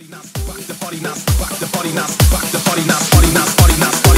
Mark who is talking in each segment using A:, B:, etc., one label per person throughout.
A: Rock the party now, rock the now, rock the party now, party now, party now, party now,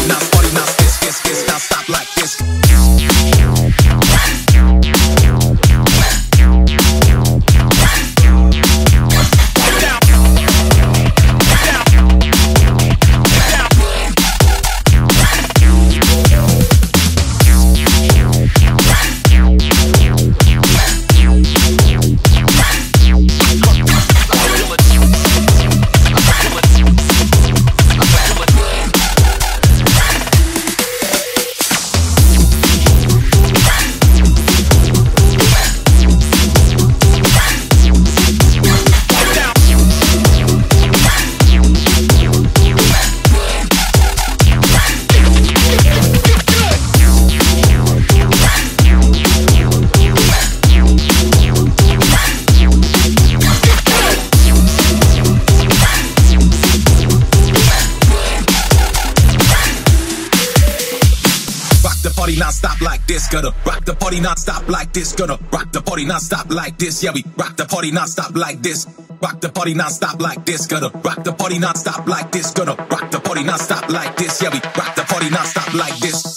A: Party non-stop like this, gonna rock the party non-stop like this, gonna rock the party non-stop like this. Yeah, we rock the party non-stop like this. Rock the party non-stop like this, gonna rock the party non-stop like this, gonna rock the party non-stop like this. Yeah, we rock the party non-stop like this.